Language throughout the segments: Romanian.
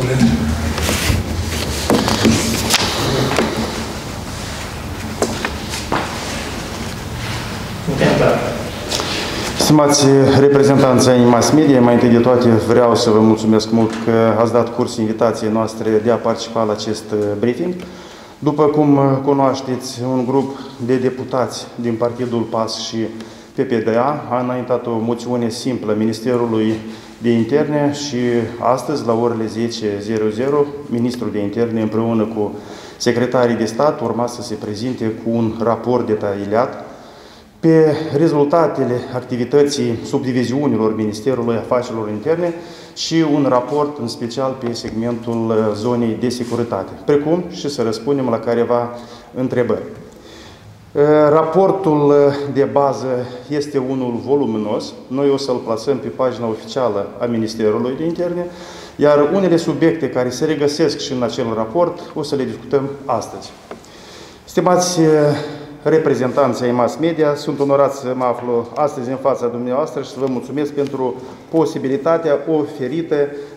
colegi. Stimați reprezentanți ai mass media, mai întâi de toate vreau să vă mulțumesc mult că ați dat curs invitației noastre de a participa la acest uh, briefing. După cum uh, cunoașteți, un grup de deputați din Partidul PAS și PPDA a înaintat o moțiune simplă Ministerului de Interne și astăzi, la orele 10.00, Ministrul de Interne împreună cu secretarii de stat urma să se prezinte cu un raport detaliat pe rezultatele activității subdiviziunilor Ministerului Afacerilor Interne și un raport în special pe segmentul uh, zonei de securitate, precum și să răspundem la careva întrebări. Uh, raportul uh, de bază este unul voluminos. Noi o să-l plasăm pe pagina oficială a Ministerului de Interne, iar unele subiecte care se regăsesc și în acel raport o să le discutăm astăzi. Stimați reprezentanții ai mass media. Sunt onorat să mă aflu astăzi în fața dumneavoastră și să vă mulțumesc pentru posibilitatea oferită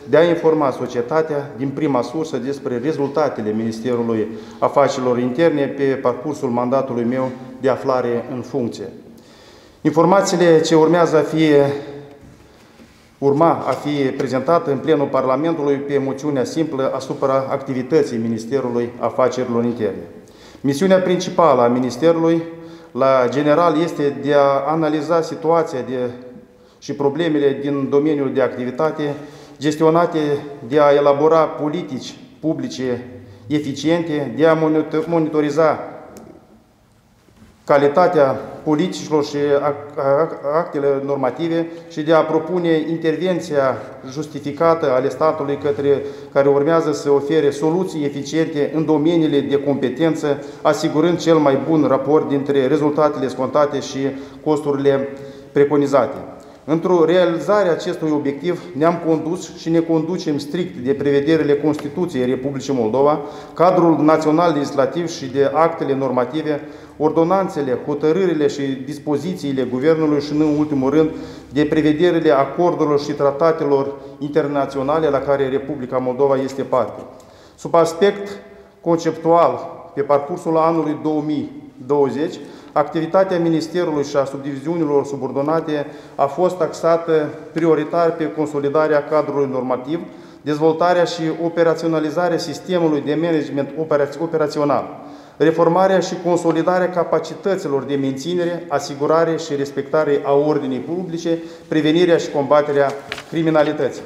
de a informa societatea din prima sursă despre rezultatele Ministerului Afacerilor Interne pe parcursul mandatului meu de aflare în funcție. Informațiile ce urmează a fi urma a fi prezentată în plenul Parlamentului pe moțiunea simplă asupra activității Ministerului Afacerilor Interne. Misiunea principală a Ministerului la general este de a analiza situația de, și problemele din domeniul de activitate gestionate, de a elabora politici publice eficiente, de a monitoriza calitatea politicilor și actele normative și de a propune intervenția justificată ale statului către care urmează să ofere soluții eficiente în domeniile de competență, asigurând cel mai bun raport dintre rezultatele scontate și costurile preconizate. Într-o realizare acestui obiectiv ne-am condus și ne conducem strict de prevederile Constituției Republicii Moldova, cadrul național legislativ și de actele normative ordonanțele, hotărârile și dispozițiile Guvernului și, în ultimul rând, de prevederile acordurilor și tratatelor internaționale la care Republica Moldova este parte. Sub aspect conceptual, pe parcursul anului 2020, activitatea Ministerului și a subdiviziunilor subordonate a fost taxată prioritar pe consolidarea cadrului normativ, dezvoltarea și operaționalizarea sistemului de management operațional, reformarea și consolidarea capacităților de menținere, asigurare și respectare a ordinii publice, prevenirea și combaterea criminalității.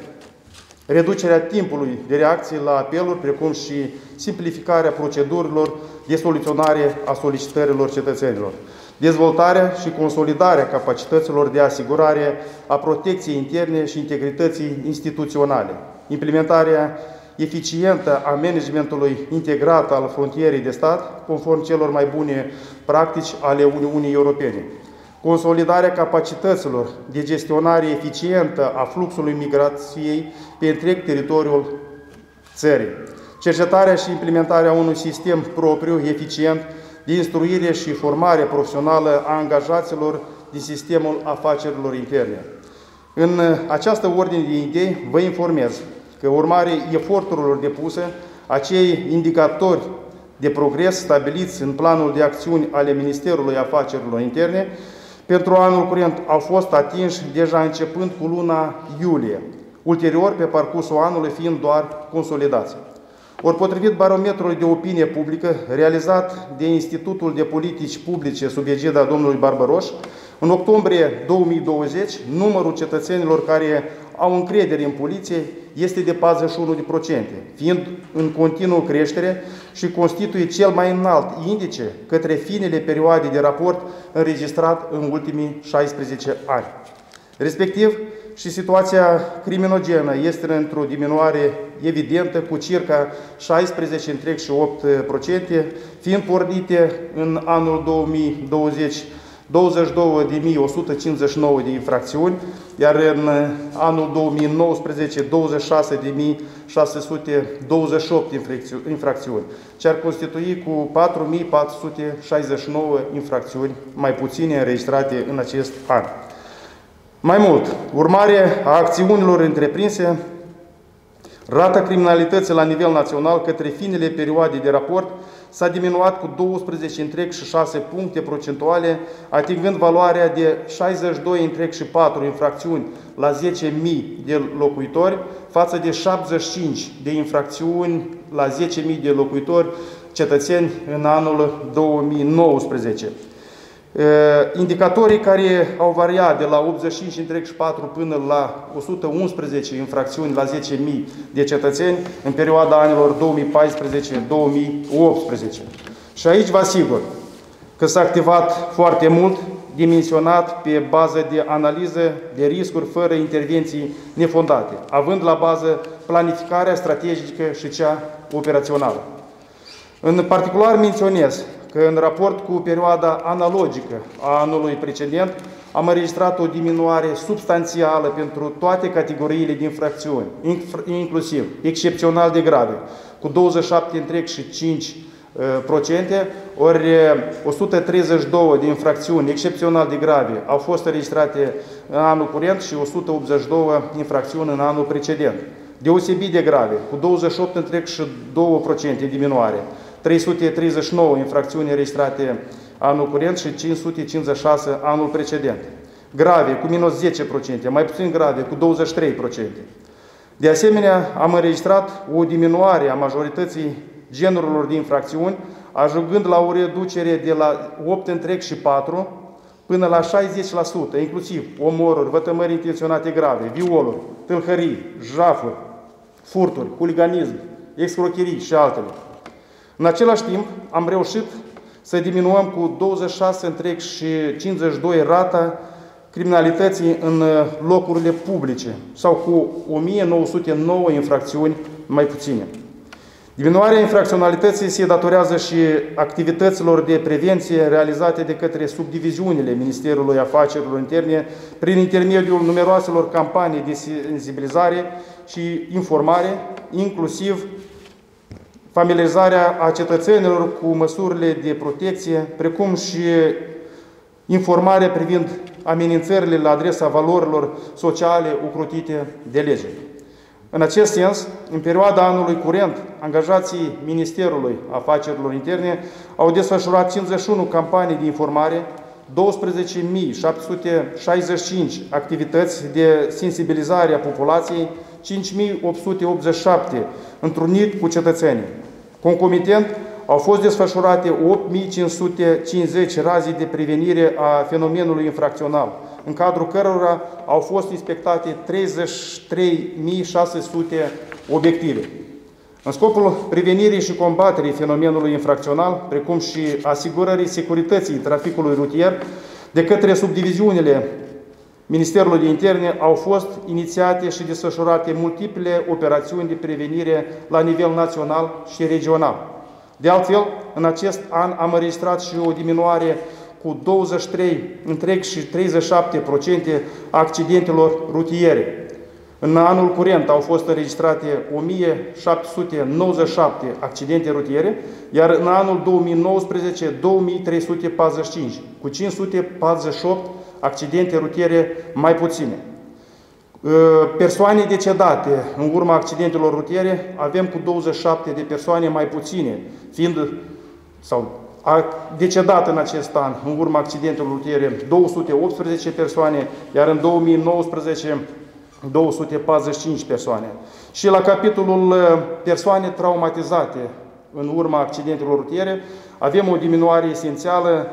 Reducerea timpului de reacție la apeluri, precum și simplificarea procedurilor de soluționare a solicitărilor cetățenilor. Dezvoltarea și consolidarea capacităților de asigurare a protecției interne și integrității instituționale. Implementarea eficientă a managementului integrat al frontierei de stat, conform celor mai bune practici ale Uniunii Europene. Consolidarea capacităților de gestionare eficientă a fluxului migrației pe întreg teritoriul țării. Cercetarea și implementarea unui sistem propriu, eficient, de instruire și formare profesională a angajaților din sistemul afacerilor interne. În această ordine de idei vă informez că urmare eforturilor depuse, acei indicatori de progres stabiliți în planul de acțiuni ale Ministerului Afacerilor Interne pentru anul curent au fost atinși deja începând cu luna iulie, ulterior pe parcursul anului fiind doar consolidați. Ori potrivit barometrului de opinie publică realizat de Institutul de Politici Publice sub egida domnului Barbaroș, în octombrie 2020, numărul cetățenilor care au încredere în poliție este de 41%, fiind în continuă creștere și constituie cel mai înalt indice către finele perioade de raport înregistrat în ultimii 16 ani. Respectiv, și situația criminogenă este într-o diminuare evidentă cu circa 16,8%, fiind pornite în anul 2020 22.159 de infracțiuni, iar în anul 2019 26.628 infracțiuni, ce ar constitui cu 4.469 infracțiuni mai puține înregistrate în acest an. Mai mult, urmare a acțiunilor întreprinse, Rata criminalității la nivel național către finele perioadei de raport s-a diminuat cu 12,6 puncte procentuale, atingând valoarea de 62,4 infracțiuni la 10.000 de locuitori, față de 75 de infracțiuni la 10.000 de locuitori cetățeni în anul 2019. Indicatorii care au variat de la 85,4 până la 111 infracțiuni la 10.000 de cetățeni în perioada anilor 2014-2018. Și aici vă asigur că s-a activat foarte mult, dimensionat pe bază de analiză de riscuri fără intervenții nefondate, având la bază planificarea strategică și cea operațională. În particular menționez că în raport cu perioada analogică a anului precedent am înregistrat o diminuare substanțială pentru toate categoriile de infracțiuni, inclusiv excepțional de grave, cu 27,5 procente, ori 132 de infracțiuni excepțional de grave au fost înregistrate în anul curent și 182 infracțiuni în anul precedent. Deosebit de grave, cu 28,2% diminuare, 339 infracțiuni registrate anul curent și 556 anul precedent. Grave, cu minus 10%, mai puțin grave, cu 23%. De asemenea, am înregistrat o diminuare a majorității genurilor de infracțiuni, ajungând la o reducere de la 8 întreg și 4 până la 60%, inclusiv omoruri, vătămări intenționate grave, violuri, tâlhării, jafuri, furturi, huliganism, excrocherii și altele. În același timp, am reușit să diminuăm cu 26 întreg și 52 rata criminalității în locurile publice sau cu 1909 infracțiuni mai puține. Diminuarea infracționalității se datorează și activităților de prevenție realizate de către subdiviziunile Ministerului Afacerilor Interne prin intermediul numeroaselor campanii de sensibilizare și informare, inclusiv familiarizarea a cetățenilor cu măsurile de protecție, precum și informarea privind amenințările la adresa valorilor sociale ocrotite de lege. În acest sens, în perioada anului curent, angajații Ministerului Afacerilor Interne au desfășurat 51 campanii de informare, 12.765 activități de sensibilizare a populației, 5.887 întrunit cu cetățenii. Concomitent, au fost desfășurate 8.550 razi de prevenire a fenomenului infracțional, în cadrul cărora au fost inspectate 33.600 obiective. În scopul prevenirii și combaterii fenomenului infracțional, precum și asigurării securității traficului rutier, de către subdiviziunile Ministerului de Interne au fost inițiate și desfășurate multiple operațiuni de prevenire la nivel național și regional. De altfel, în acest an am înregistrat și o diminuare cu 23 întreg și 37% a accidentelor rutiere. În anul curent au fost înregistrate 1797 accidente rutiere, iar în anul 2019 2345, cu 548 accidente rutiere mai puține. Ă, persoane decedate în urma accidentelor rutiere avem cu 27 de persoane mai puține, fiind sau a decedat în acest an în urma accidentelor rutiere 218 persoane, iar în 2019 245 persoane. Și la capitolul ă, persoane traumatizate în urma accidentelor rutiere avem o diminuare esențială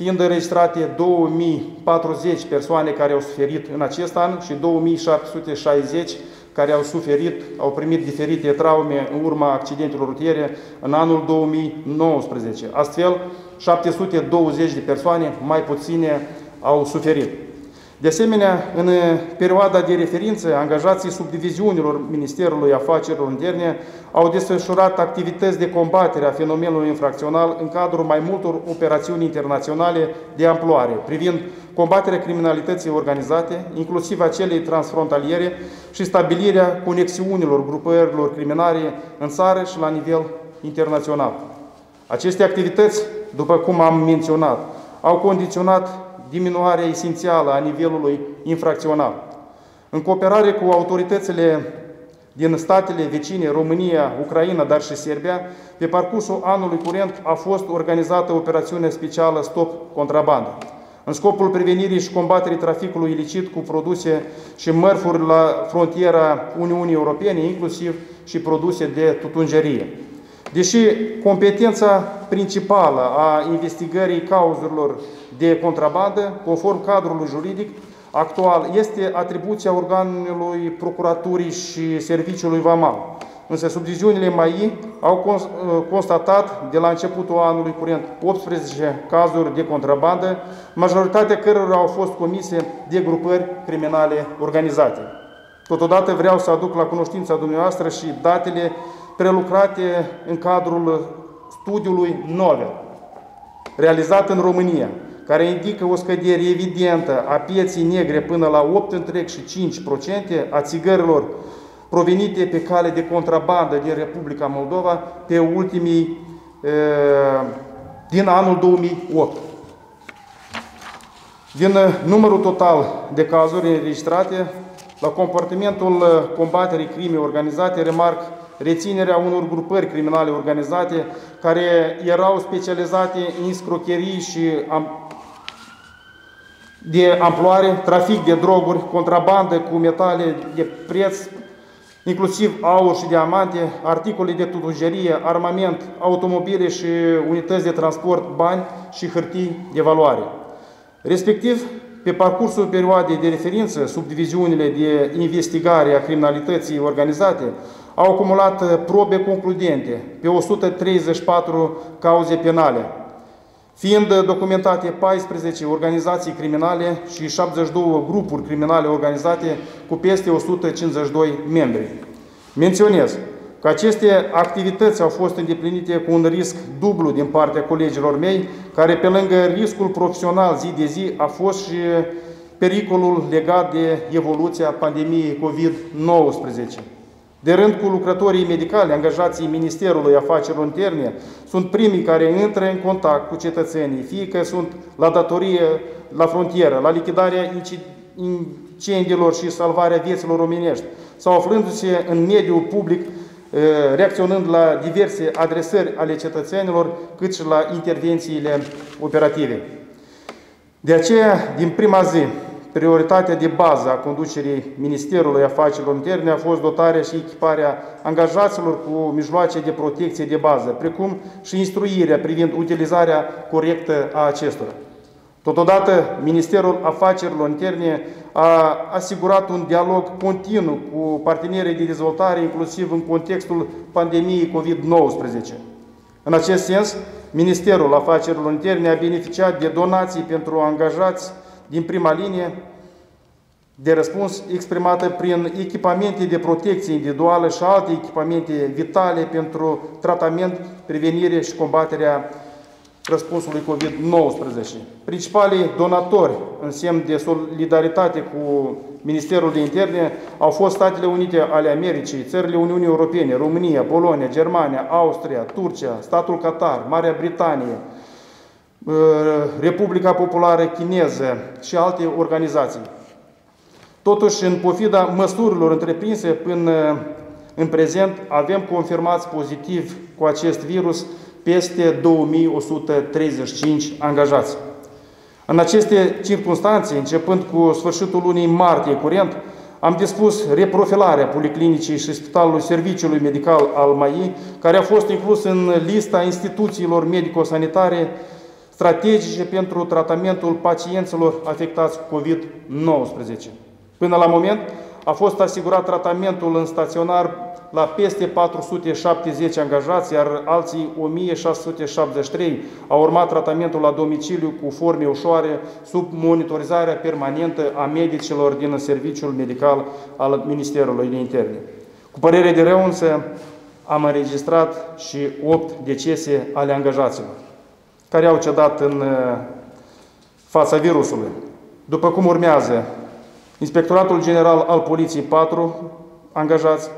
fiind înregistrate 2040 persoane care au suferit în acest an și 2760 care au suferit, au primit diferite traume în urma accidentelor rutiere în anul 2019. Astfel, 720 de persoane, mai puține, au suferit. De asemenea, în perioada de referință, angajații subdiviziunilor Ministerului Afacerilor Interne au desfășurat activități de combatere a fenomenului infracțional în cadrul mai multor operațiuni internaționale de amploare, privind combaterea criminalității organizate, inclusiv a celei transfrontaliere și stabilirea conexiunilor grupărilor criminale în țară și la nivel internațional. Aceste activități, după cum am menționat, au condiționat diminuarea esențială a nivelului infracțional. În cooperare cu autoritățile din statele vecine, România, Ucraina, dar și Serbia, pe parcursul anului curent a fost organizată operațiunea specială Stop Contrabandă în scopul prevenirii și combaterii traficului ilicit cu produse și mărfuri la frontiera Uniunii Europene, inclusiv și produse de tutungerie. Deși competența principală a investigării cauzurilor de contrabandă, conform cadrului juridic actual, este atribuția organului Procuraturii și Serviciului Vamal. Însă subdiviziunile MAI au uh, constatat de la începutul anului curent 18 cazuri de contrabandă, majoritatea cărora au fost comise de grupări criminale organizate. Totodată vreau să aduc la cunoștința dumneavoastră și datele prelucrate în cadrul studiului Novel, realizat în România, care indică o scădere evidentă a pieții negre până la 8,5% a țigărilor provenite pe cale de contrabandă din Republica Moldova pe ultimii, din anul 2008. Din numărul total de cazuri înregistrate, la comportamentul combaterii crimei organizate, remarc reținerea unor grupări criminale organizate care erau specializate în scrocherii și de amploare, trafic de droguri, contrabandă cu metale de preț inclusiv aur și diamante, articole de tutungerie, armament, automobile și unități de transport, bani și hârtii de valoare. Respectiv, pe parcursul perioadei de referință, subdiviziunile de investigare a criminalității organizate au acumulat probe concludente pe 134 cauze penale, fiind documentate 14 organizații criminale și 72 grupuri criminale organizate cu peste 152 membri. Menționez că aceste activități au fost îndeplinite cu un risc dublu din partea colegilor mei, care pe lângă riscul profesional zi de zi a fost și pericolul legat de evoluția pandemiei COVID-19. De rând cu lucrătorii medicali, angajații Ministerului Afacerilor Interne, sunt primii care intră în contact cu cetățenii, fie că sunt la datorie la frontieră, la lichidarea incendiilor și salvarea vieților omenești, sau aflându-se în mediul public, reacționând la diverse adresări ale cetățenilor, cât și la intervențiile operative. De aceea, din prima zi, Prioritatea de bază a conducerii Ministerului Afacerilor Interne a fost dotarea și echiparea angajaților cu mijloace de protecție de bază, precum și instruirea privind utilizarea corectă a acestora. Totodată, Ministerul Afacerilor Interne a asigurat un dialog continuu cu partenerii de dezvoltare, inclusiv în contextul pandemiei COVID-19. În acest sens, Ministerul Afacerilor Interne a beneficiat de donații pentru angajați din prima linie de răspuns exprimată prin echipamente de protecție individuală și alte echipamente vitale pentru tratament, prevenire și combaterea răspunsului COVID-19. Principalii donatori în semn de solidaritate cu Ministerul de Interne au fost Statele Unite ale Americii, țările Uniunii Europene, România, Polonia, Germania, Austria, Turcia, statul Qatar, Marea Britanie, Republica Populară Chineză și alte organizații. Totuși, în pofida măsurilor întreprinse până în prezent, avem confirmați pozitiv cu acest virus peste 2135 angajați. În aceste circunstanțe, începând cu sfârșitul lunii martie curent, am dispus reprofilarea Policlinicii și Spitalului Serviciului Medical al MAI, care a fost inclus în lista instituțiilor medico-sanitare strategice pentru tratamentul pacienților afectați cu COVID-19. Până la moment a fost asigurat tratamentul în staționar la peste 470 angajați, iar alții 1673 au urmat tratamentul la domiciliu cu forme ușoare sub monitorizarea permanentă a medicilor din serviciul medical al Ministerului de Interne. Cu părere de rău însă am înregistrat și 8 decese ale angajaților care au cedat în uh, fața virusului. După cum urmează, Inspectoratul General al Poliției 4 angajați,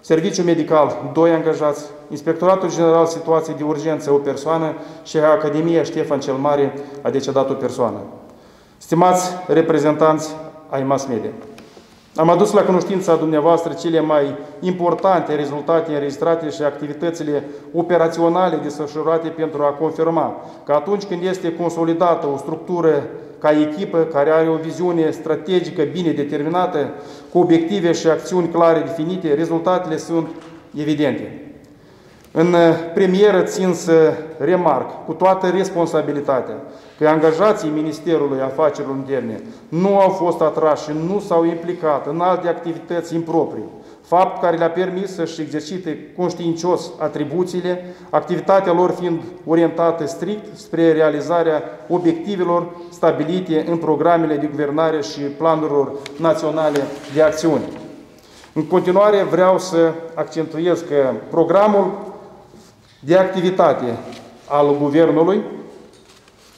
Serviciul Medical 2 angajați, Inspectoratul General Situații de Urgență o persoană și Academia Ștefan cel Mare a decedat o persoană. Stimați reprezentanți ai mass media, Am adus la cunoștința dumneavoastră cele mai importante rezultate înregistrate și activitățile operaționale desfășurate pentru a confirma că atunci când este consolidată o structură ca echipă care are o viziune strategică bine determinată, cu obiective și acțiuni clare definite, rezultatele sunt evidente. În premieră țin să remarc cu toată responsabilitatea că angajații Ministerului Afacerilor Interne nu au fost atrași și nu s-au implicat în alte activități improprii, fapt care le-a permis să-și exercite conștiincios atribuțiile, activitatea lor fiind orientată strict spre realizarea obiectivelor stabilite în programele de guvernare și planurilor naționale de acțiuni. În continuare vreau să accentuez că programul de activitate al Guvernului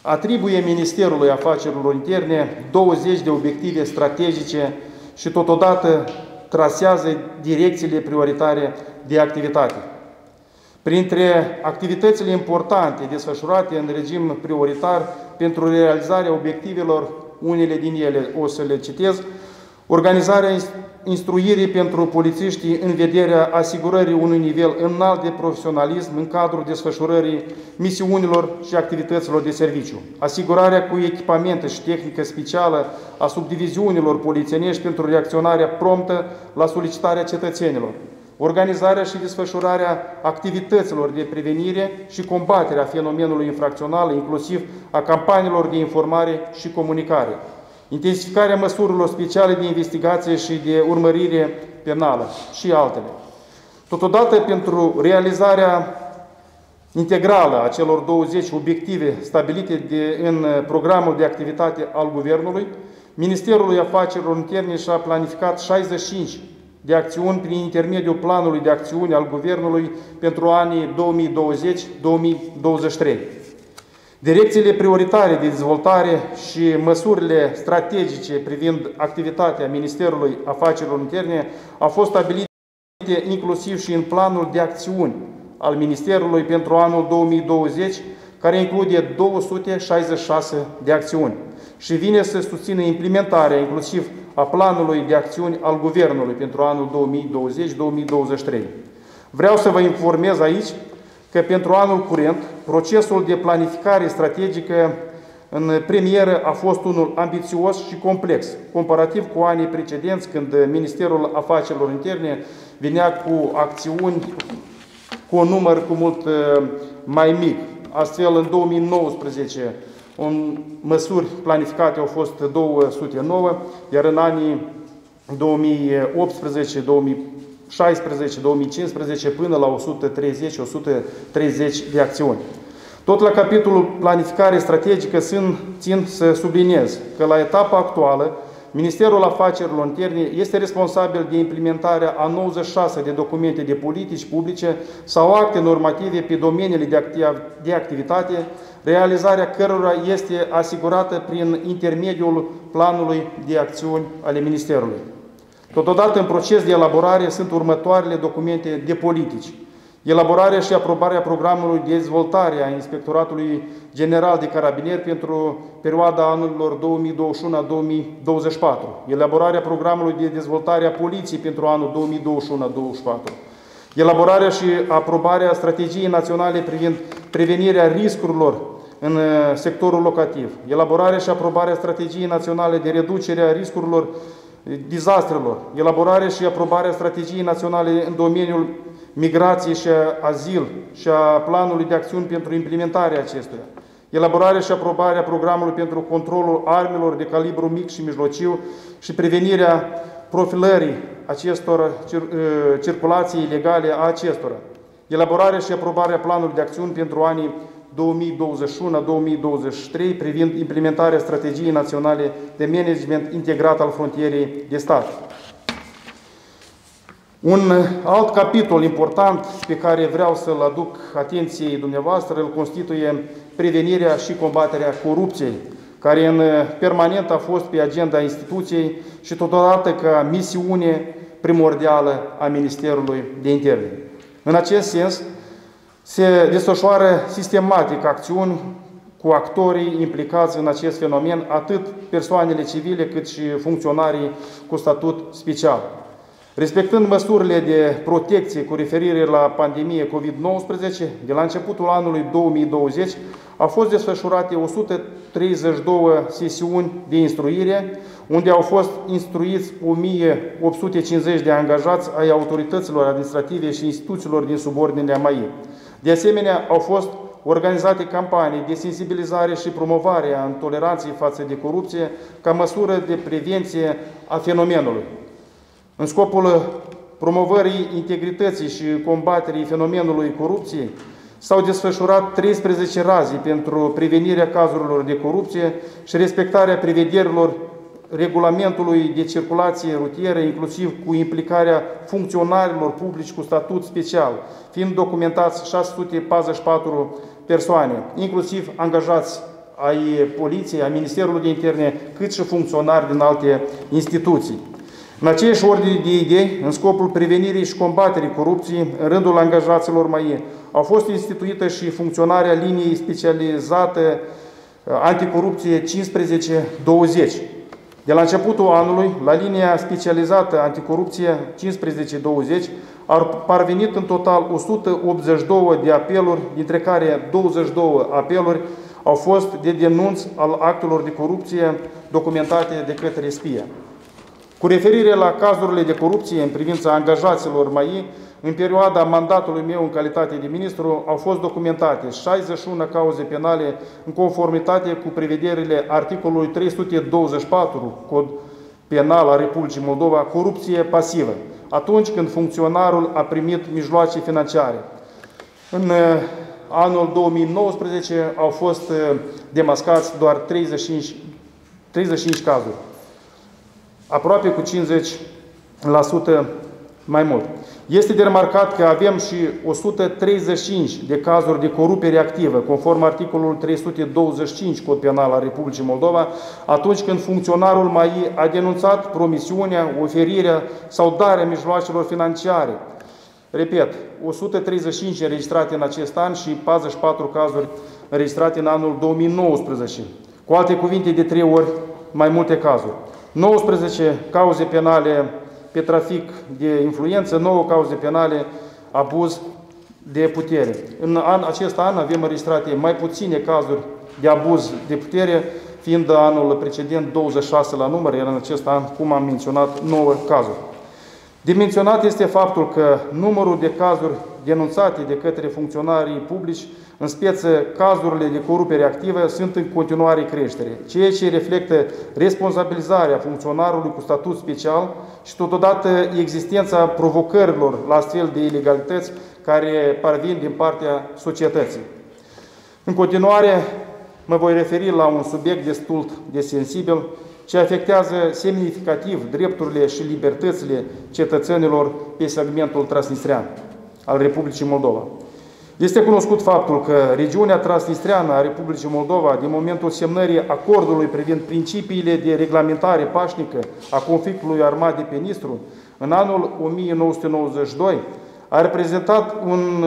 atribuie Ministerului Afacerilor Interne 20 de obiective strategice și totodată trasează direcțiile prioritare de activitate. Printre activitățile importante desfășurate în regim prioritar pentru realizarea obiectivelor, unele din ele o să le citez, organizarea instruirii pentru polițiștii în vederea asigurării unui nivel înalt de profesionalism în cadrul desfășurării misiunilor și activităților de serviciu, asigurarea cu echipamente și tehnică specială a subdiviziunilor polițienești pentru reacționarea promptă la solicitarea cetățenilor, organizarea și desfășurarea activităților de prevenire și combatere a fenomenului infracțional, inclusiv a campaniilor de informare și comunicare, intensificarea măsurilor speciale de investigație și de urmărire penală și altele. Totodată, pentru realizarea integrală a celor 20 obiective stabilite de, în programul de activitate al Guvernului, Ministerul Afacerilor Interne și-a planificat 65 de acțiuni prin intermediul planului de acțiuni al Guvernului pentru anii 2020-2023. Direcțiile prioritare de dezvoltare și măsurile strategice privind activitatea Ministerului Afacerilor Interne au fost stabilite inclusiv și în planul de acțiuni al Ministerului pentru anul 2020, care include 266 de acțiuni și vine să susțină implementarea inclusiv a planului de acțiuni al Guvernului pentru anul 2020-2023. Vreau să vă informez aici că pentru anul curent procesul de planificare strategică în premieră a fost unul ambițios și complex, comparativ cu anii precedenți, când Ministerul Afacerilor Interne venea cu acțiuni cu un număr cu mult uh, mai mic. Astfel, în 2019, în măsuri planificate au fost 209, iar în anii 2018 2014 2016-2015 până la 130-130 de acțiuni. Tot la capitolul planificare strategică sunt, țin să subliniez că la etapa actuală Ministerul Afacerilor Interne este responsabil de implementarea a 96 de documente de politici publice sau acte normative pe domeniile de, de activitate, realizarea cărora este asigurată prin intermediul planului de acțiuni ale Ministerului. Totodată, în proces de elaborare sunt următoarele documente de politici. Elaborarea și aprobarea programului de dezvoltare a Inspectoratului General de Carabinieri pentru perioada anilor 2021-2024. Elaborarea programului de dezvoltare a Poliției pentru anul 2021-2024. Elaborarea și aprobarea strategiei naționale privind prevenirea riscurilor în uh, sectorul locativ. Elaborarea și aprobarea strategiei naționale de reducere a riscurilor dezastrelor, elaborarea și aprobarea strategiei naționale în domeniul migrației și azil și a planului de acțiuni pentru implementarea acestuia, elaborarea și aprobarea programului pentru controlul armelor de calibru mic și mijlociu și prevenirea profilării acestor ă, circulații ilegale a acestora, elaborarea și aprobarea planului de acțiuni pentru anii 2021-2023 privind implementarea strategiei naționale de management integrat al frontierei de stat. Un alt capitol important pe care vreau să-l aduc atenției dumneavoastră îl constituie prevenirea și combaterea corupției, care în permanent a fost pe agenda instituției și totodată ca misiune primordială a Ministerului de Interne. În acest sens, se desfășoară sistematic acțiuni cu actorii implicați în acest fenomen, atât persoanele civile cât și funcționarii cu statut special. Respectând măsurile de protecție cu referire la pandemie COVID-19, de la începutul anului 2020 au fost desfășurate 132 sesiuni de instruire, unde au fost instruiți 1850 de angajați ai autorităților administrative și instituțiilor din subordinea MAI. De asemenea, au fost organizate campanii de sensibilizare și promovare a intoleranței față de corupție ca măsură de prevenție a fenomenului. În scopul promovării integrității și combaterii fenomenului corupției, s-au desfășurat 13 razi pentru prevenirea cazurilor de corupție și respectarea prevederilor regulamentului de circulație rutieră, inclusiv cu implicarea funcționarilor publici cu statut special, fiind documentați 644 persoane, inclusiv angajați ai poliției, a Ministerului de Interne, cât și funcționari din alte instituții. În aceeași ordine de idei, în scopul prevenirii și combaterii corupției, în rândul angajaților mai au fost instituită și funcționarea liniei specializate uh, anticorupție 1520. De la începutul anului, la linia specializată anticorupție 1520 au parvenit în total 182 de apeluri, dintre care 22 apeluri au fost de denunț al actelor de corupție documentate de către SPIA. Cu referire la cazurile de corupție în privința angajaților MAI, în perioada mandatului meu în calitate de ministru au fost documentate 61 cauze penale în conformitate cu prevederile articolului 324 Cod Penal al Republicii Moldova, corupție pasivă, atunci când funcționarul a primit mijloace financiare. În uh, anul 2019 au fost uh, demascați doar 35, 35 cazuri aproape cu 50% mai mult. Este de remarcat că avem și 135 de cazuri de corupere activă, conform articolul 325 Cod Penal al Republicii Moldova, atunci când funcționarul mai a denunțat promisiunea, oferirea sau darea mijloacelor financiare. Repet, 135 înregistrate în acest an și 44 cazuri înregistrate în anul 2019. Cu alte cuvinte, de trei ori mai multe cazuri. 19 cauze penale pe trafic de influență, 9 cauze penale abuz de putere. În an, acest an avem înregistrate mai puține cazuri de abuz de putere, fiind anul precedent 26 la număr, iar în acest an, cum am menționat, 9 cazuri. De menționat este faptul că numărul de cazuri denunțate de către funcționarii publici, în speță cazurile de corupere activă, sunt în continuare creștere, ceea ce reflectă responsabilizarea funcționarului cu statut special și totodată existența provocărilor la astfel de ilegalități care parvin din partea societății. În continuare, mă voi referi la un subiect destul de sensibil, ce afectează semnificativ drepturile și libertățile cetățenilor pe segmentul transnistrean al Republicii Moldova. Este cunoscut faptul că regiunea transnistreană a Republicii Moldova, din momentul semnării acordului privind principiile de reglementare pașnică a conflictului armat de pe Nistru, în anul 1992, a reprezentat un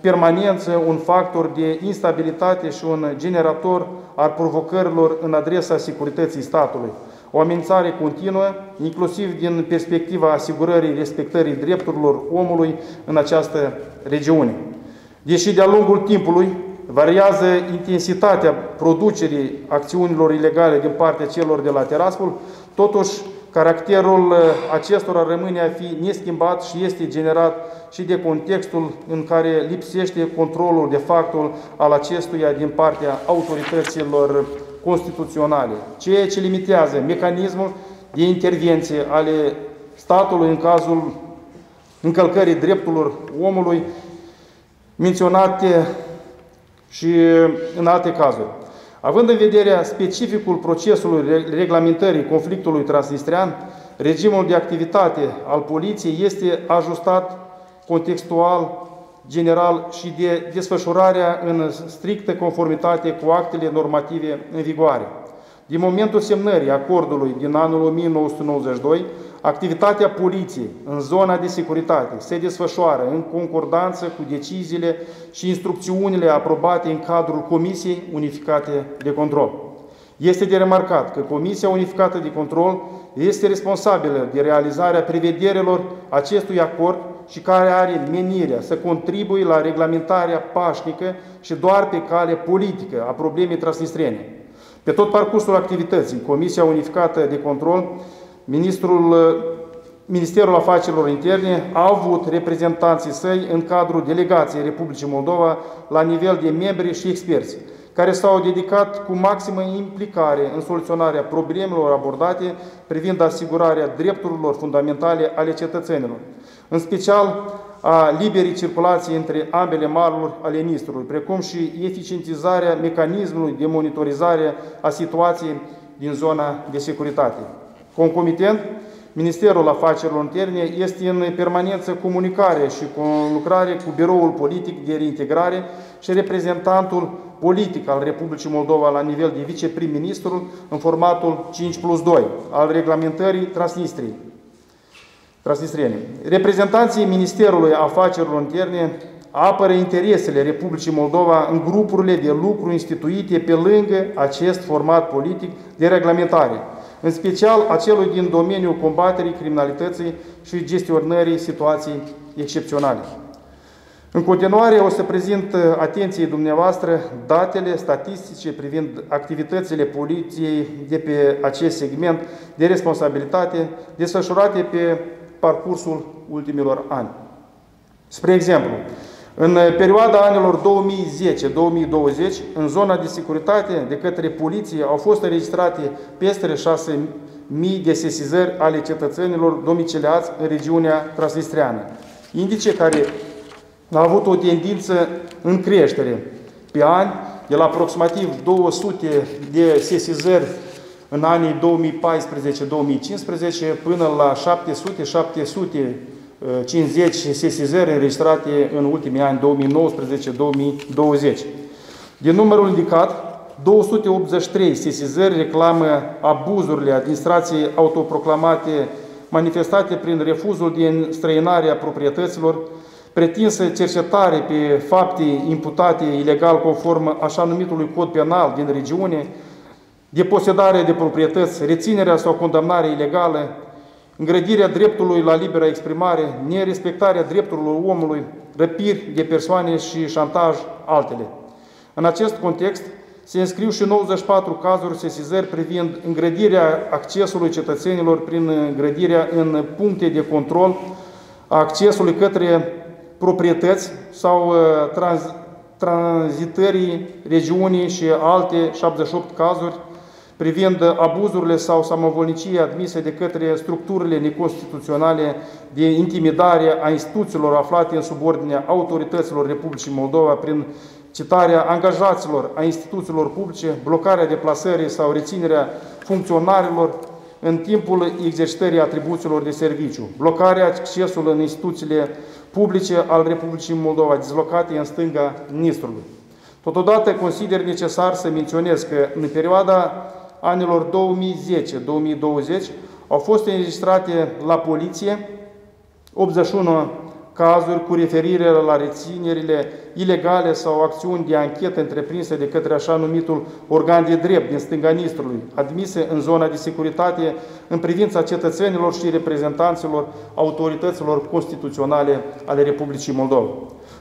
permanență, un factor de instabilitate și un generator al provocărilor în adresa securității statului. O amenințare continuă, inclusiv din perspectiva asigurării respectării drepturilor omului în această regiune. Deși de-a lungul timpului variază intensitatea producerii acțiunilor ilegale din partea celor de la Teraspol, totuși Caracterul uh, acestora rămâne a fi neschimbat și este generat și de contextul în care lipsește controlul de factul al acestuia din partea autorităților constituționale, ceea ce limitează mecanismul de intervenție ale statului în cazul încălcării drepturilor omului menționate și în alte cazuri. Având în vedere specificul procesului reglementării conflictului transnistrean, regimul de activitate al poliției este ajustat contextual, general și de desfășurarea în strictă conformitate cu actele normative în vigoare. Din momentul semnării acordului din anul 1992, Activitatea poliției în zona de securitate se desfășoară în concordanță cu deciziile și instrucțiunile aprobate în cadrul Comisiei Unificate de Control. Este de remarcat că Comisia Unificată de Control este responsabilă de realizarea prevederilor acestui acord și care are menirea să contribuie la reglementarea pașnică și doar pe cale politică a problemei transnistrene. Pe tot parcursul activității, Comisia Unificată de Control, Ministrul, Ministerul Afacerilor Interne a avut reprezentanții săi în cadrul delegației Republicii Moldova la nivel de membri și experți, care s-au dedicat cu maximă implicare în soluționarea problemelor abordate privind asigurarea drepturilor fundamentale ale cetățenilor, în special a liberii circulații între ambele maluri ale Nistrului, precum și eficientizarea mecanismului de monitorizare a situației din zona de securitate. Concomitent, Ministerul Afacerilor Interne este în permanență comunicare și lucrare cu Biroul Politic de Reintegrare și reprezentantul politic al Republicii Moldova la nivel de viceprim-ministru în formatul 5 plus 2 al reglementării Transnistriei. Transnistriene. Reprezentanții Ministerului Afacerilor Interne apără interesele Republicii Moldova în grupurile de lucru instituite pe lângă acest format politic de reglementare, în special acelui din domeniul combaterii criminalității și gestionării situației excepționale. În continuare o să prezint atenției dumneavoastră datele statistice privind activitățile poliției de pe acest segment de responsabilitate desfășurate pe parcursul ultimilor ani. Spre exemplu, în perioada anilor 2010-2020, în zona de securitate de către poliție au fost înregistrate peste 6.000 de sesizări ale cetățenilor domiciliați în regiunea transnistreană, indice care a avut o tendință în creștere. Pe ani, de la aproximativ 200 de sesizări în anii 2014-2015 până la 700-750 sesizări înregistrate în ultimii ani 2019-2020. Din numărul indicat, 283 sesizări reclamă abuzurile administrației autoproclamate manifestate prin refuzul de înstrăinare a proprietăților, pretinsă cercetare pe fapte imputate ilegal conform așa numitului cod penal din regiune, deposedare de proprietăți, reținerea sau condamnare ilegală, îngrădirea dreptului la libera exprimare, nerespectarea drepturilor omului, răpiri de persoane și șantaj altele. În acest context, se înscriu și 94 cazuri sesizări privind îngrădirea accesului cetățenilor prin îngrădirea în puncte de control a accesului către proprietăți sau uh, trans, tranzitării regiunii și alte 78 cazuri privind abuzurile sau samovolnicie admise de către structurile neconstituționale de intimidare a instituțiilor aflate în subordinea autorităților Republicii Moldova prin citarea angajaților a instituțiilor publice, blocarea deplasării sau reținerea funcționarilor în timpul exercitării atribuțiilor de serviciu, blocarea accesului în instituțiile publice al Republicii Moldova, dislocate în stânga Nistrului. Totodată consider necesar să menționez că în perioada anilor 2010-2020 au fost înregistrate la poliție 81 cazuri cu referire la reținerile ilegale sau acțiuni de anchetă întreprinse de către așa numitul organ de drept din stânga Nistrului, admise în zona de securitate în privința cetățenilor și reprezentanților autorităților constituționale ale Republicii Moldova.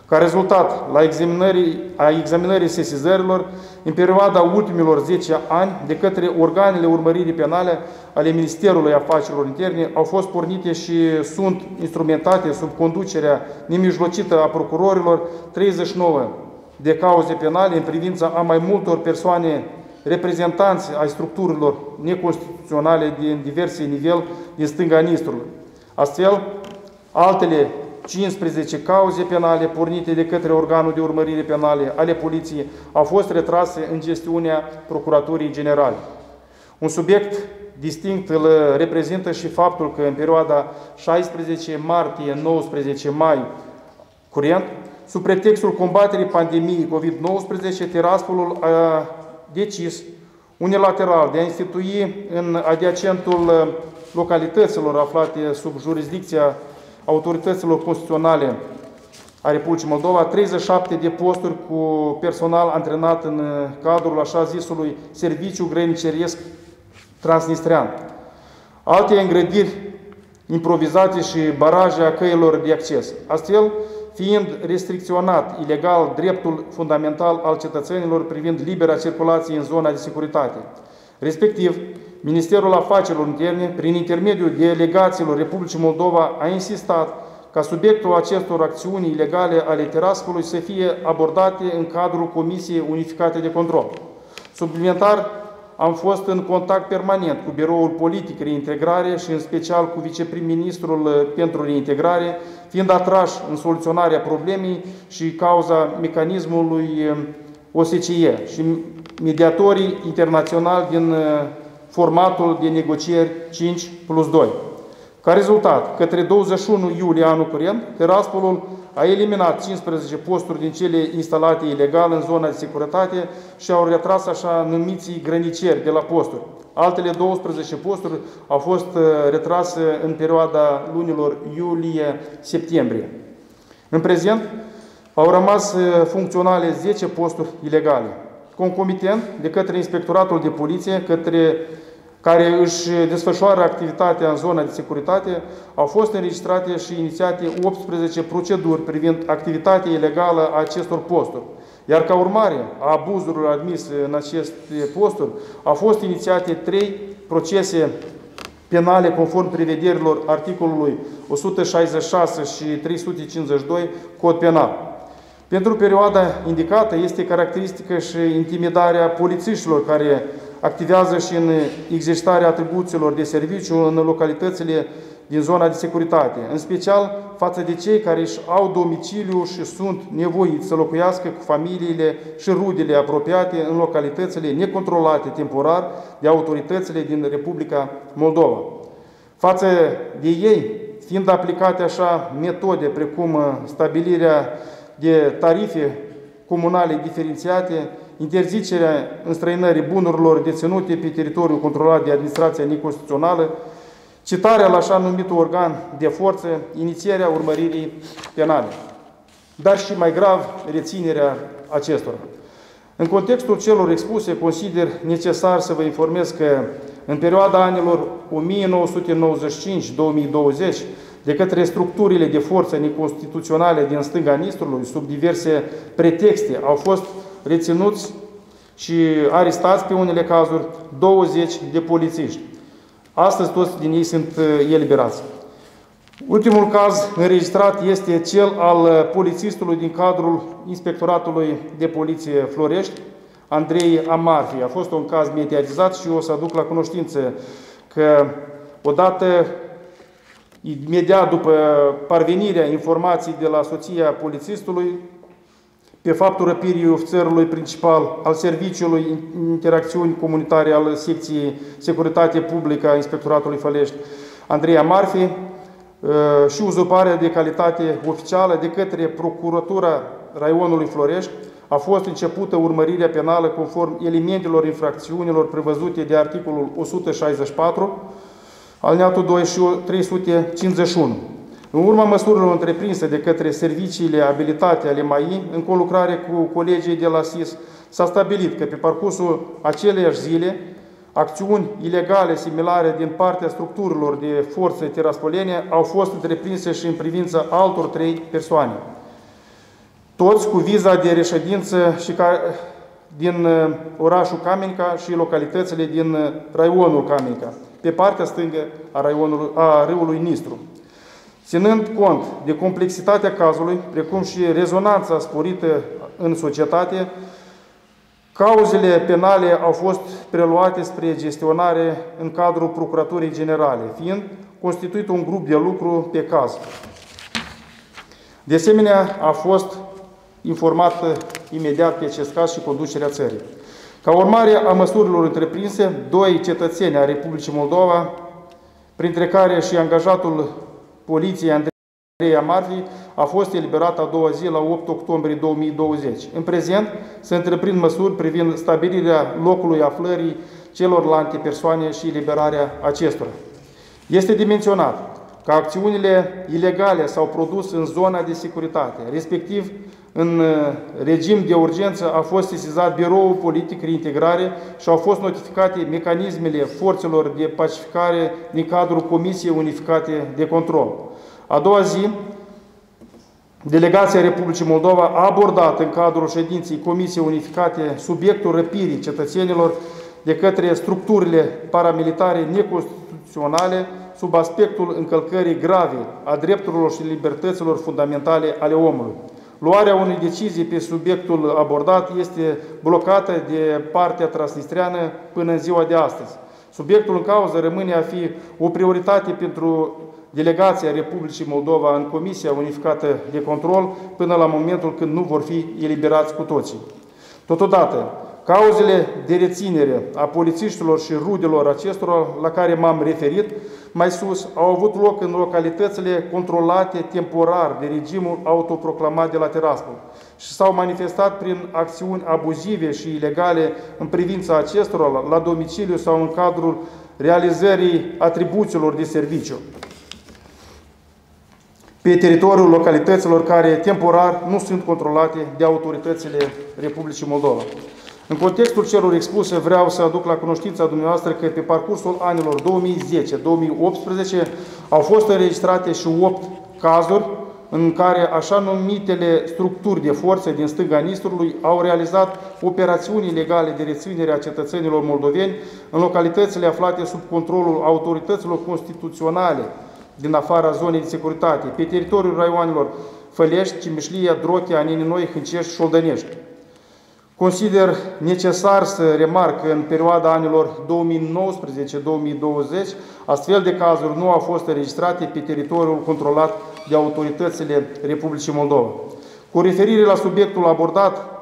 Ca rezultat, la examinării, a examinării sesizărilor, în perioada ultimilor 10 ani, de către organele urmăririi penale ale Ministerului Afacerilor Interne, au fost pornite și sunt instrumentate sub conducerea nemijlocită a procurorilor 39 de cauze penale în privința a mai multor persoane reprezentanți ai structurilor neconstituționale din diverse nivel din stânga Nistrului. Astfel, altele 15 cauze penale pornite de către organul de urmărire penale ale poliției au fost retrase în gestiunea Procuraturii Generale. Un subiect distinct îl reprezintă și faptul că în perioada 16 martie-19 mai curent, sub pretextul combaterii pandemiei COVID-19, Tiraspolul a decis unilateral de a institui în adiacentul localităților aflate sub jurisdicția autorităților constituționale a Republicii Moldova, 37 de posturi cu personal antrenat în cadrul așa zisului serviciu grăniceresc transnistrian. Alte îngrădiri improvizate și baraje a căilor de acces. Astfel, fiind restricționat ilegal dreptul fundamental al cetățenilor privind libera circulație în zona de securitate. Respectiv, Ministerul Afacerilor Interne, prin intermediul delegațiilor Republicii Moldova, a insistat ca subiectul acestor acțiuni ilegale ale Tiraspolului să fie abordate în cadrul Comisiei Unificate de Control. Suplimentar, am fost în contact permanent cu Biroul Politic Reintegrare și în special cu viceprim-ministrul uh, pentru reintegrare, fiind atrași în soluționarea problemei și cauza mecanismului uh, OSCE și mediatorii internaționali din uh, formatul de negocieri 5 plus 2. Ca rezultat, către 21 iulie anul curent, Tiraspolul a eliminat 15 posturi din cele instalate ilegal în zona de securitate și au retras așa numiții grăniceri de la posturi. Altele 12 posturi au fost uh, retrase în perioada lunilor iulie-septembrie. În prezent, au rămas uh, funcționale 10 posturi ilegale. Concomitent, de către Inspectoratul de Poliție, către care își desfășoară activitatea în zona de securitate, au fost înregistrate și inițiate 18 proceduri privind activitatea ilegală a acestor posturi. Iar ca urmare a abuzurilor admise în aceste posturi, au fost inițiate trei procese penale conform prevederilor articolului 166 și 352 Cod Penal. Pentru perioada indicată este caracteristică și intimidarea polițiștilor care activează și în exercitarea atribuțiilor de serviciu în localitățile din zona de securitate, în special față de cei care își au domiciliu și sunt nevoiți să locuiască cu familiile și rudele apropiate în localitățile necontrolate temporar de autoritățile din Republica Moldova. Față de ei, fiind aplicate așa metode precum stabilirea de tarife comunale diferențiate, interzicerea înstrăinării bunurilor deținute pe teritoriul controlat de administrația neconstituțională, citarea la așa numitul organ de forță, inițierea urmăririi penale, dar și mai grav, reținerea acestora. În contextul celor expuse, consider necesar să vă informez că în perioada anilor 1995-2020, de către structurile de forță neconstituționale din stânga Nistrului, sub diverse pretexte, au fost reținuți și arestați pe unele cazuri 20 de polițiști. Astăzi toți din ei sunt uh, eliberați. Ultimul caz înregistrat este cel al uh, polițistului din cadrul Inspectoratului de Poliție Florești, Andrei Amarfi. A fost un caz mediatizat și o să aduc la cunoștință că odată Imediat după parvenirea informației de la soția polițistului, pe faptul răpirii ofițerului principal al Serviciului Interacțiuni Comunitare al Secției Securitate Publică a Inspectoratului Fălești, Andreea Marfi, uh, și uzurparea de calitate oficială de către Procuratura Raionului Florești, a fost începută urmărirea penală conform elementelor infracțiunilor prevăzute de articolul 164 alineatul 2 și 351. În urma măsurilor întreprinse de către serviciile abilitate ale MAI, în colucrare cu colegii de la SIS, s-a stabilit că pe parcursul aceleiași zile, acțiuni ilegale similare din partea structurilor de forțe tiraspolene au fost întreprinse și în privința altor trei persoane. Toți cu viza de reședință și ca, din uh, orașul Camenca și localitățile din uh, raionul Camenca pe partea stângă a, raionului, a râului Nistru. Ținând cont de complexitatea cazului, precum și rezonanța sporită în societate, cauzele penale au fost preluate spre gestionare în cadrul Procuraturii Generale, fiind constituit un grup de lucru pe caz. De asemenea, a fost informată imediat pe acest caz și conducerea țării. Ca urmare a măsurilor întreprinse, doi cetățeni a Republicii Moldova, printre care și angajatul poliției Andrei Amarvi, a fost eliberat a doua zi la 8 octombrie 2020. În prezent se întreprind măsuri privind stabilirea locului aflării celorlalte persoane și eliberarea acestora. Este dimensionat că acțiunile ilegale s-au produs în zona de securitate, respectiv în uh, regim de urgență a fost sesizat Biroul Politic Reintegrare și au fost notificate mecanismele forțelor de pacificare din cadrul Comisiei Unificate de Control. A doua zi, Delegația Republicii Moldova a abordat în cadrul ședinței Comisiei Unificate subiectul răpirii cetățenilor de către structurile paramilitare neconstituționale sub aspectul încălcării grave a drepturilor și libertăților fundamentale ale omului. Luarea unei decizii pe subiectul abordat este blocată de partea transnistreană până în ziua de astăzi. Subiectul în cauză rămâne a fi o prioritate pentru delegația Republicii Moldova în Comisia Unificată de Control până la momentul când nu vor fi eliberați cu toții. Totodată, cauzele de reținere a polițiștilor și rudelor acestora la care m-am referit mai sus au avut loc în localitățile controlate temporar de regimul autoproclamat de la Tiraspol și s-au manifestat prin acțiuni abuzive și ilegale în privința acestora la domiciliu sau în cadrul realizării atribuțiilor de serviciu pe teritoriul localităților care temporar nu sunt controlate de autoritățile Republicii Moldova. În contextul celor expuse, vreau să aduc la cunoștința dumneavoastră că pe parcursul anilor 2010-2018 au fost înregistrate și 8 cazuri în care așa numitele structuri de forțe din stânga Nistrului au realizat operațiuni ilegale de reținere a cetățenilor moldoveni în localitățile aflate sub controlul autorităților constituționale din afara zonei de securitate, pe teritoriul raioanelor Fălești, Cimișlia, Drochea, Aninoi, Hâncești și Șoldănești. Consider necesar să remarc că în perioada anilor 2019-2020 astfel de cazuri nu au fost înregistrate pe teritoriul controlat de autoritățile Republicii Moldova. Cu referire la subiectul abordat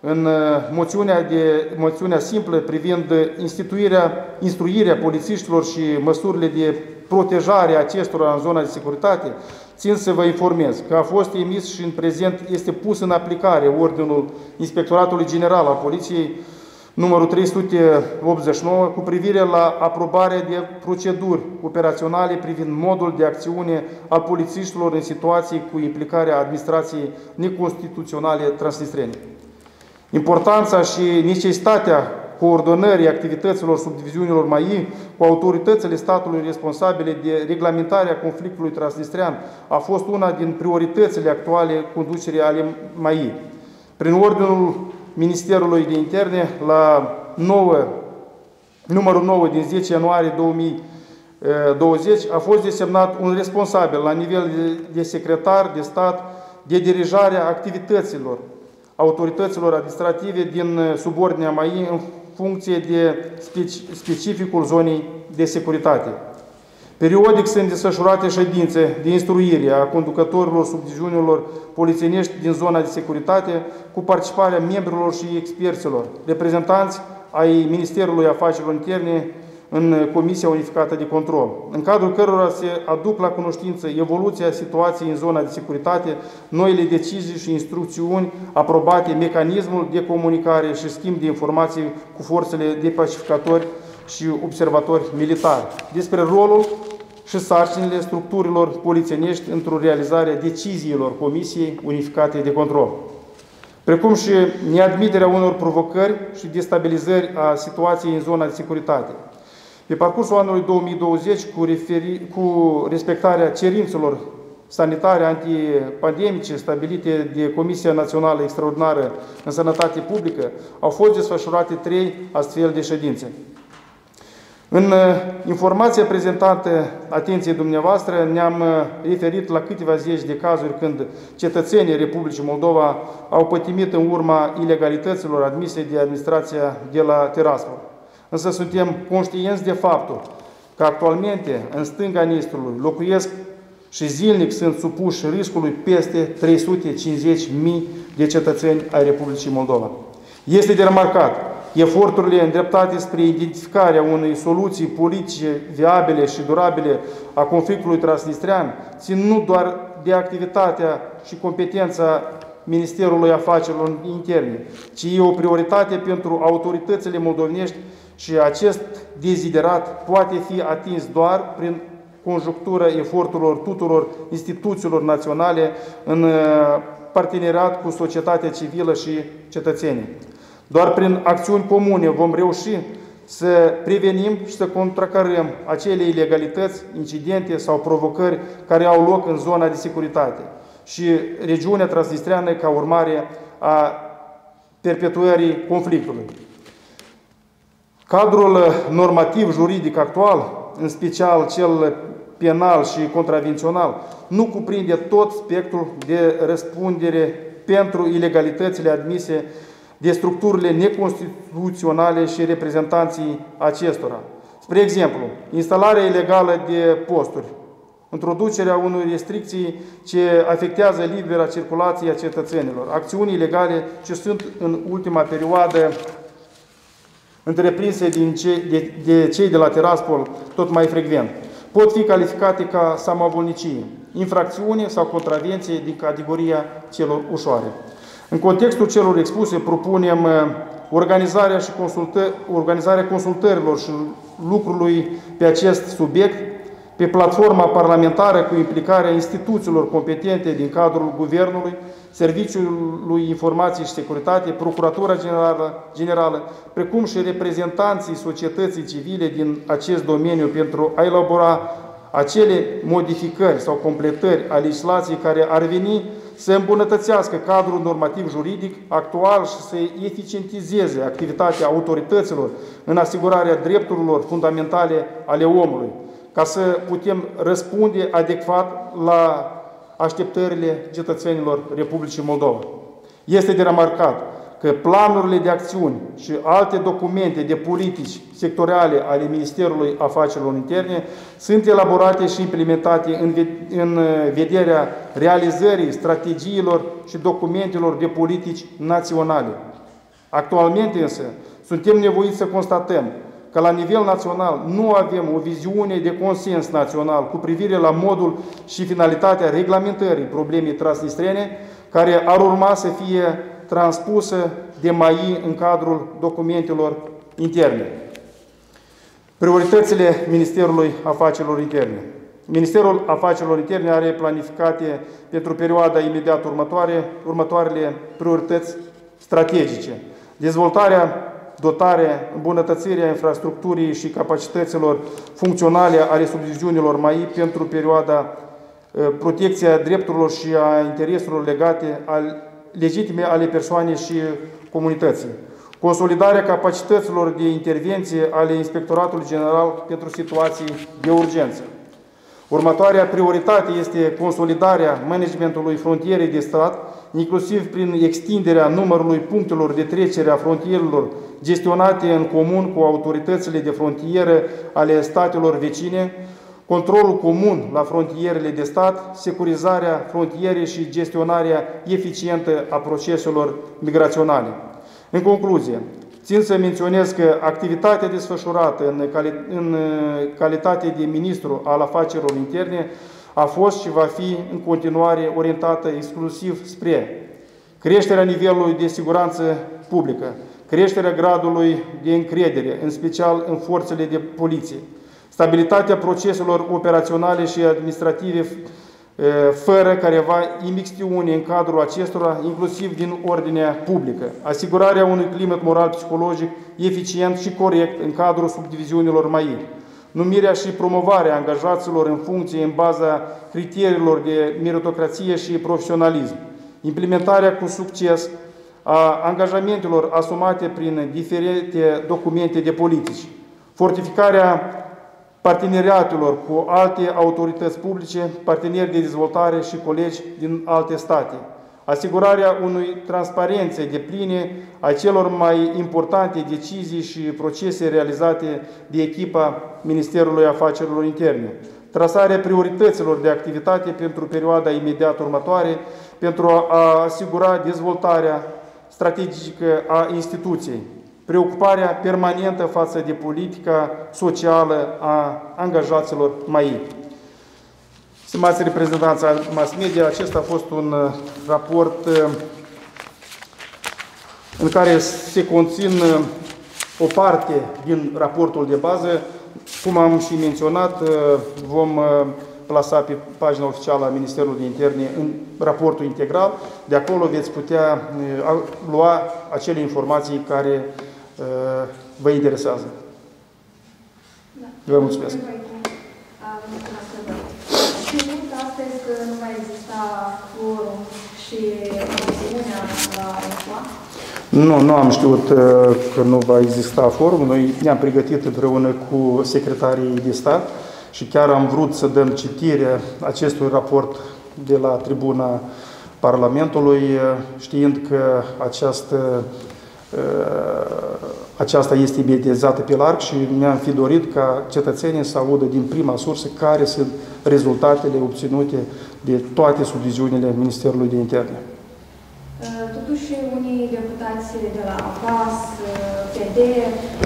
în uh, moțiunea, de, moțiunea simplă privind instituirea, instruirea polițiștilor și măsurile de protejare a acestora în zona de securitate, țin să vă informez că a fost emis și în prezent este pus în aplicare Ordinul Inspectoratului General al Poliției numărul 389 cu privire la aprobarea de proceduri operaționale privind modul de acțiune al polițiștilor în situații cu implicarea administrației neconstituționale transnistrene. Importanța și necesitatea coordonării activităților subdiviziunilor MAI cu autoritățile statului responsabile de reglamentarea conflictului transnistrean a fost una din prioritățile actuale conducerii ale MAI. Prin ordinul Ministerului de Interne la 9, numărul 9 din 10 ianuarie 2020 a fost desemnat un responsabil la nivel de, de secretar de stat de dirijarea activităților autorităților administrative din subordinea MAI în funcție de specificul zonei de securitate. Periodic sunt desfășurate ședințe de instruire a conducătorilor subdiviziunilor polițienești din zona de securitate cu participarea membrilor și experților, reprezentanți ai Ministerului Afacerilor Interne, în Comisia Unificată de Control, în cadrul cărora se aduc la cunoștință evoluția situației în zona de securitate, noile decizii și instrucțiuni aprobate, mecanismul de comunicare și schimb de informații cu forțele de pacificatori și observatori militari, despre rolul și sarcinile structurilor polițienești într-o realizare deciziilor Comisiei Unificate de Control precum și neadmiterea unor provocări și destabilizări a situației în zona de securitate. Pe parcursul anului 2020, cu, referi, cu respectarea cerințelor sanitare antipandemice stabilite de Comisia Națională Extraordinară în Sănătate Publică, au fost desfășurate trei astfel de ședințe. În uh, informația prezentată atenției dumneavoastră ne-am uh, referit la câteva zeci de cazuri când cetățenii Republicii Moldova au pătimit în urma ilegalităților admise de administrația de la Tiraspol. Însă suntem conștienți de faptul că actualmente în stânga Nistrului locuiesc și zilnic sunt supuși riscului peste 350.000 de cetățeni ai Republicii Moldova. Este de remarcat eforturile îndreptate spre identificarea unei soluții politice viabile și durabile a conflictului transnistrean țin nu doar de activitatea și competența Ministerului Afacerilor Interne, ci e o prioritate pentru autoritățile moldovenești și acest deziderat poate fi atins doar prin conjunctură eforturilor tuturor instituțiilor naționale în uh, parteneriat cu societatea civilă și cetățenii. Doar prin acțiuni comune vom reuși să prevenim și să contracarăm acele ilegalități, incidente sau provocări care au loc în zona de securitate și regiunea transnistreană ca urmare a perpetuării conflictului. Cadrul normativ juridic actual, în special cel penal și contravențional, nu cuprinde tot spectrul de răspundere pentru ilegalitățile admise de structurile neconstituționale și reprezentanții acestora. Spre exemplu, instalarea ilegală de posturi, introducerea unor restricții ce afectează libera circulație a cetățenilor, acțiuni ilegale ce sunt în ultima perioadă întreprinse din ce, de, de cei de la Tiraspol tot mai frecvent, pot fi calificate ca samovolnicie, infracțiune sau contravenție din categoria celor ușoare. În contextul celor expuse, propunem uh, organizarea, și consultă, organizarea consultărilor și lucrului pe acest subiect pe platforma parlamentară cu implicarea instituțiilor competente din cadrul Guvernului, Serviciului Informații și Securitate, Procuratura Generală, Generală, precum și reprezentanții societății civile din acest domeniu pentru a elabora acele modificări sau completări a legislației care ar veni să îmbunătățească cadrul normativ juridic actual și să eficientizeze activitatea autorităților în asigurarea drepturilor fundamentale ale omului, ca să putem răspunde adecvat la așteptările cetățenilor Republicii Moldova. Este de remarcat că planurile de acțiuni și alte documente de politici sectoriale ale Ministerului Afacerilor Interne sunt elaborate și implementate în, vederea realizării strategiilor și documentelor de politici naționale. Actualmente însă suntem nevoiți să constatăm că la nivel național nu avem o viziune de consens național cu privire la modul și finalitatea reglementării problemei transnistrene, care ar urma să fie transpusă de MAI în cadrul documentelor interne. Prioritățile Ministerului Afacerilor Interne. Ministerul Afacerilor Interne are planificate pentru perioada imediat următoare următoarele priorități strategice. Dezvoltarea, dotarea, îmbunătățirea infrastructurii și capacităților funcționale ale subdiviziunilor MAI pentru perioada uh, protecția drepturilor și a intereselor legate al legitime ale persoanei și comunității. Consolidarea capacităților de intervenție ale Inspectoratului General pentru situații de urgență. Următoarea prioritate este consolidarea managementului frontierei de stat, inclusiv prin extinderea numărului punctelor de trecere a frontierelor gestionate în comun cu autoritățile de frontieră ale statelor vecine, controlul comun la frontierele de stat, securizarea frontierei și gestionarea eficientă a proceselor migraționale. În concluzie, țin să menționez că activitatea desfășurată în, cali în calitate de ministru al afacerilor interne a fost și va fi în continuare orientată exclusiv spre creșterea nivelului de siguranță publică, creșterea gradului de încredere, în special în forțele de poliție, stabilitatea proceselor operaționale și administrative fără careva imixtiune în cadrul acestora, inclusiv din ordinea publică, asigurarea unui climat moral-psihologic eficient și corect în cadrul subdiviziunilor MAI, numirea și promovarea angajaților în funcție în baza criteriilor de meritocrație și profesionalism, implementarea cu succes a angajamentelor asumate prin diferite documente de politici, fortificarea parteneriatelor cu alte autorități publice, parteneri de dezvoltare și colegi din alte state, asigurarea unui transparențe de pline a celor mai importante decizii și procese realizate de echipa Ministerului Afacerilor Interne, trasarea priorităților de activitate pentru perioada imediat următoare, pentru a asigura dezvoltarea strategică a instituției, preocuparea permanentă față de politica socială a angajaților mai. Stimați reprezentanți mass media, acesta a fost un uh, raport uh, în care se conțin uh, o parte din raportul de bază, cum am și menționat, vom plasa pe pagina oficială a Ministerului de Interne în raportul integral. De acolo veți putea lua acele informații care vă interesează. Da. Vă mulțumesc. Știind astăzi că nu va exista forum și opțiunea la EFA? Nu, nu am știut uh, că nu va exista forum. Noi ne-am pregătit împreună cu secretarii de stat și chiar am vrut să dăm citire acestui raport de la tribuna Parlamentului, uh, știind că această uh, aceasta este mediatizată pe larg și mi-am fi dorit ca cetățenii să audă din prima sursă care sunt rezultatele obținute de toate subdiziunile Ministerului de Interne. Uh, totuși, unii deputați de la PAS, PD,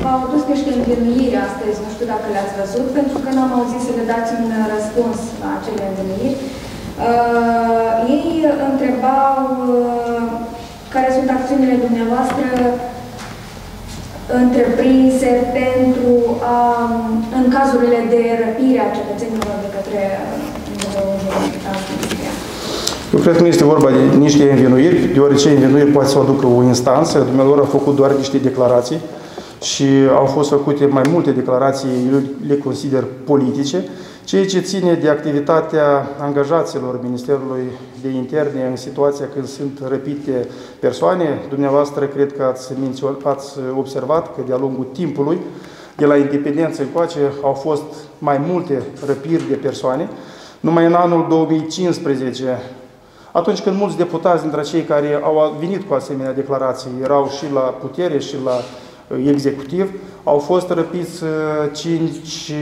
v-au adus niște întâlniri astăzi, nu știu dacă le-ați văzut, pentru că n-am auzit să le dați un răspuns la acele întâlniri. Uh, ei întrebau uh, care sunt acțiunile dumneavoastră întreprinse pentru a, în cazurile de răpire a cetățenilor de către eu cred că nu este vorba de niște învinuiri, deoarece învinuiri poate să o aducă o instanță. Dumnealor a făcut doar niște declarații și au fost făcute mai multe declarații, eu le consider politice, ceea ce ține de activitatea angajaților Ministerului de Interne în situația când sunt răpite persoane. Dumneavoastră cred că ați, ați observat că de-a lungul timpului, de la independență încoace, au fost mai multe răpiri de persoane. Numai în anul 2015, atunci când mulți deputați dintre cei care au venit cu asemenea declarații erau și la putere și la uh, executiv, au fost răpiți uh, cinci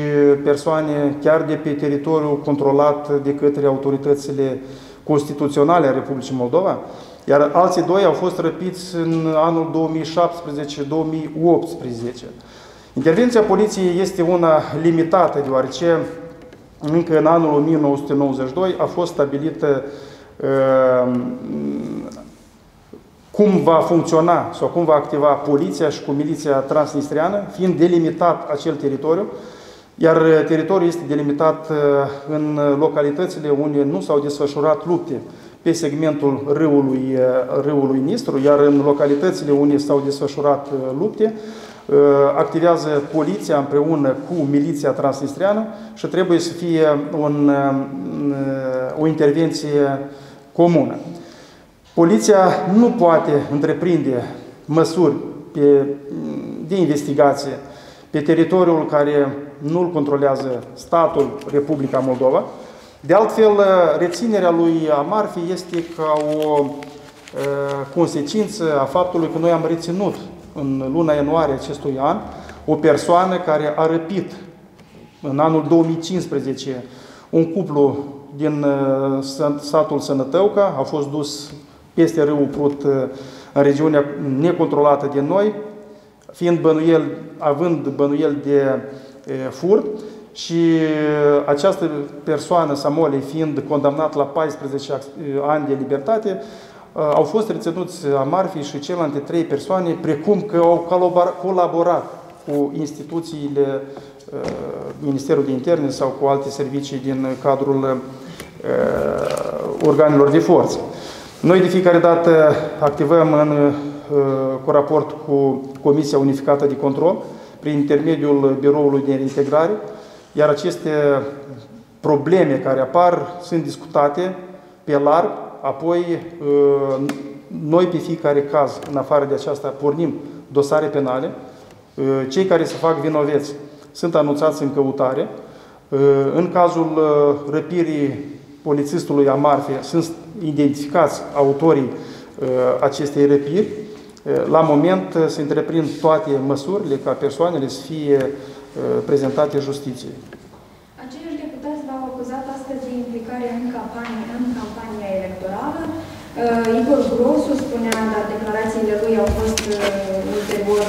persoane chiar de pe teritoriul controlat de către autoritățile constituționale a Republicii Moldova, iar alții doi au fost răpiți în anul 2017-2018. Intervenția poliției este una limitată, deoarece încă în anul 1992 a fost stabilită uh, cum va funcționa sau cum va activa poliția și cu miliția transnistriană, fiind delimitat acel teritoriu, iar teritoriul este delimitat uh, în localitățile unde nu s-au desfășurat lupte pe segmentul râului, uh, râului Nistru, iar în localitățile unde s-au desfășurat uh, lupte, activează poliția împreună cu miliția transnistriană și trebuie să fie un, o intervenție comună. Poliția nu poate întreprinde măsuri pe, de investigație pe teritoriul care nu-l controlează statul Republica Moldova. De altfel, reținerea lui Amarfi este ca o consecință a faptului că noi am reținut în luna ianuarie acestui an o persoană care a răpit în anul 2015 un cuplu din satul Sănătăuca, a fost dus peste râul Prut în regiunea necontrolată de noi, fiind bănuiel, având bănuiel de furt și această persoană, Samole, fiind condamnat la 14 ani de libertate, au fost reținuți Amarfi și celelalte trei persoane, precum că au colaborat cu instituțiile Ministerului de Interne sau cu alte servicii din cadrul organelor de forță. Noi de fiecare dată activăm în, uh, cu raport cu Comisia Unificată de Control prin intermediul Biroului de Integrare, iar aceste probleme care apar sunt discutate pe larg, apoi uh, noi pe fiecare caz, în afară de aceasta, pornim dosare penale, uh, cei care se fac vinoveți sunt anunțați în căutare, în cazul răpirii polițistului Amarfe sunt identificați autorii uh, acestei răpiri. Uh, la moment uh, se întreprind toate măsurile ca persoanele să fie prezentate justiției. Aceiași deputați v-au acuzat astăzi de implicare în campanie, în campania electorală. Igor Grosu spunea, dar declarațiile lui au fost ulterior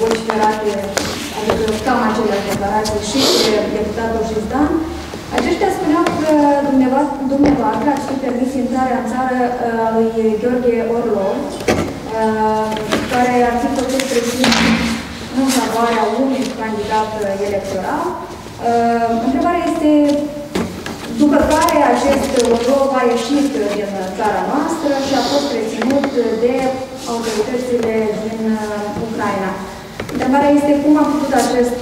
vociferate, adică cam aceleași declarații și de deputatul Jizdan. Aceștia spuneau că dumneavoastră, dumneavoastră ați fi permis intrarea în țară a uh, lui Gheorghe Orlov, uh, care ar fi făcut presiune în favoarea unui candidat electoral. Întrebarea este după care acest orlov a ieșit din țara noastră și a fost reținut de autoritățile din Ucraina. Întrebarea este cum a putut acest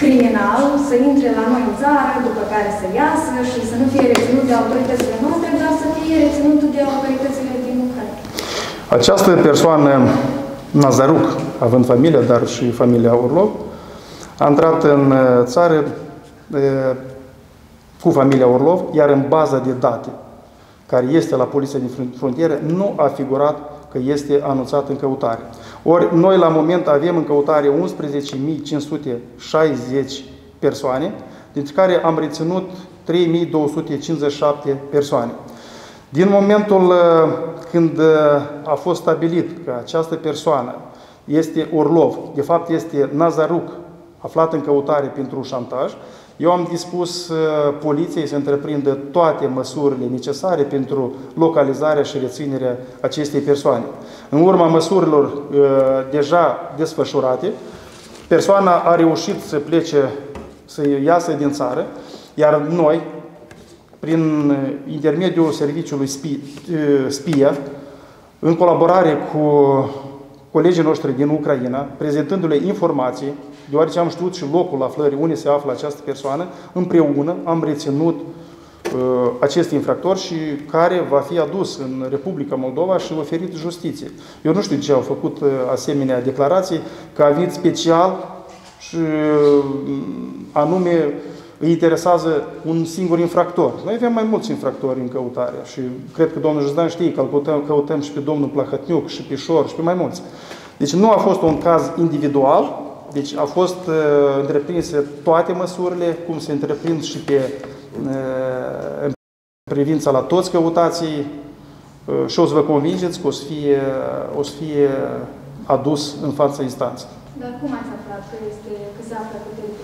criminal să intre la noi în țară, după care să iasă și să nu fie reținut de autoritățile noastre, dar să fie reținut de autoritățile din Ucraina. Această persoană, Nazaruc, având familia, dar și familia Orlov, a intrat în țară cu familia Orlov, iar în baza de date care este la Poliția din Frontieră, nu a figurat că este anunțat în căutare. Ori noi la moment avem în căutare 11.560 persoane, dintre care am reținut 3.257 persoane. Din momentul uh, când uh, a fost stabilit că această persoană este Orlov, de fapt este Nazaruc, aflat în căutare pentru șantaj, eu am dispus uh, poliției să întreprindă toate măsurile necesare pentru localizarea și reținerea acestei persoane. În urma măsurilor uh, deja desfășurate, persoana a reușit să plece, să iasă din țară, iar noi, prin intermediul serviciului SPIA, în colaborare cu colegii noștri din Ucraina, prezentându-le informații, deoarece am știut și locul aflării unde se află această persoană, împreună am reținut uh, acest infractor și care va fi adus în Republica Moldova și oferit justiție. Eu nu știu de ce au făcut uh, asemenea declarații, că a venit special și uh, anume îi interesează un singur infractor. Noi avem mai mulți infractori în căutare și cred că domnul Juzdan știe că căutăm, căutăm și pe domnul Plahătniuc și pe Șor și pe mai mulți. Deci nu a fost un caz individual, deci a fost uh, întreprinse toate măsurile, cum se întreprind și pe uh, în privința la toți căutații uh, și o să vă convingeți că o să fie, o să fie adus în fața instanței. Dar cum ați aflat că, este, că se află pe teritoriul țării noastre?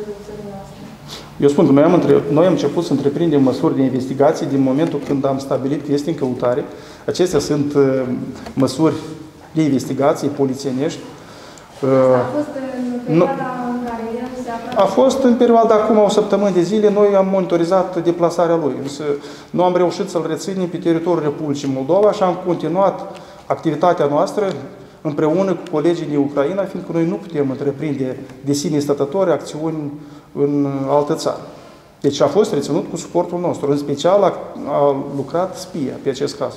Eu spun că noi am, între, noi am început să întreprindem măsuri de investigație din momentul când am stabilit că este în căutare. Acestea sunt uh, măsuri de investigație polițienești. Uh, a fost în perioada nu, în care el se află? A fost în perioada acum o săptămână de zile, noi am monitorizat deplasarea lui. Însă nu am reușit să-l reținem pe teritoriul Republicii Moldova și am continuat activitatea noastră împreună cu colegii din Ucraina, fiindcă noi nu putem întreprinde de sine stătători acțiuni în altă țară. Deci a fost reținut cu suportul nostru. În special a, a lucrat SPIA pe acest caz.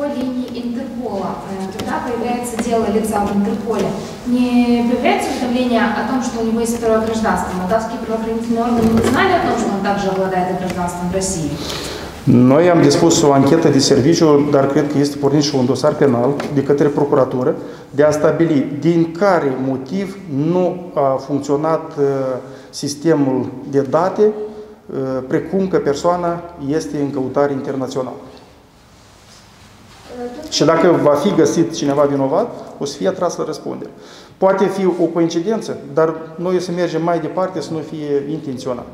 По линии Интерпола, когда появляется дело лица в Интерполе, не появляется уведомление о том, что у него есть второе гражданство? Молдавские правоохранительные органы не знали о том, что он также обладает гражданством России? Noi am dispus o anchetă de serviciu, dar cred că este pornit și un dosar penal de către procuratură de a stabili din care motiv nu a funcționat uh, sistemul de date uh, precum că persoana este în căutare internațională. Și dacă va fi găsit cineva vinovat, o să fie atras la răspundere. Poate fi o coincidență, dar noi o să mergem mai departe să nu fie intenționat.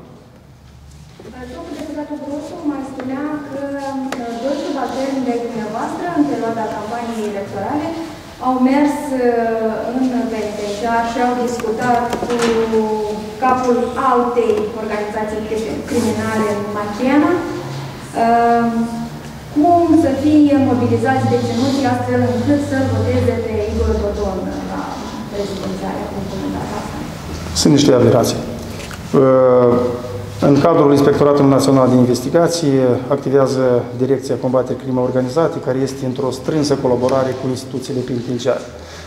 subalterni de dumneavoastră în perioada campaniei electorale au mers uh, în penitenciar și au discutat cu capul altei organizații criminale în Machena uh, cum să fie mobilizați deținuții astfel încât să voteze pe Igor Dodon la prezidențiarea cum asta. Sunt niște aberații. Uh, în cadrul Inspectoratului Național de Investigație activează Direcția Combaterii Crimei Organizate, care este într-o strânsă colaborare cu instituțiile penitenciare.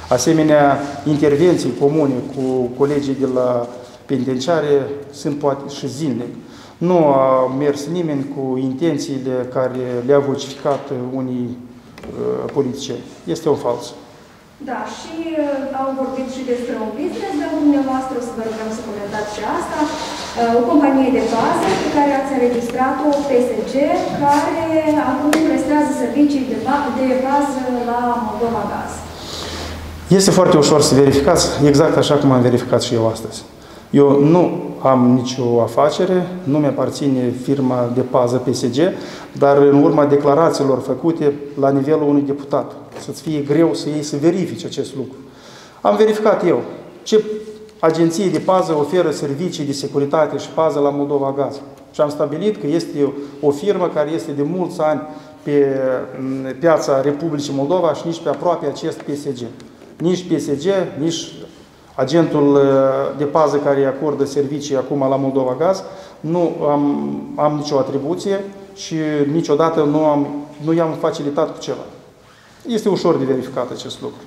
Asemenea, intervenții comune cu colegii de la penitenciare sunt poate și zilnic. Nu a mers nimeni cu intențiile care le-a vocificat unii uh, politicieni. Este un fals. Da, și uh, au vorbit și despre un business de dumneavoastră, o să vă rugăm să comentați și asta. Uh, o companie de bază pe care ați înregistrat-o, PSG, care acum prestează servicii de, de bază la Moldova Gaz. Este foarte ușor să verificați, exact așa cum am verificat și eu astăzi. Eu nu am nicio afacere, nu mi-aparține firma de pază PSG, dar în urma declarațiilor făcute la nivelul unui deputat, să-ți fie greu să iei să verifici acest lucru. Am verificat eu ce agenție de pază oferă servicii de securitate și pază la Moldova Gaz. Și am stabilit că este o firmă care este de mulți ani pe piața Republicii Moldova și nici pe aproape acest PSG. Nici PSG, nici agentul uh, de pază care îi acordă servicii acum la Moldova Gaz, nu am, am nicio atribuție și niciodată nu, am, nu i-am facilitat cu ceva. Este ușor de verificat acest lucru.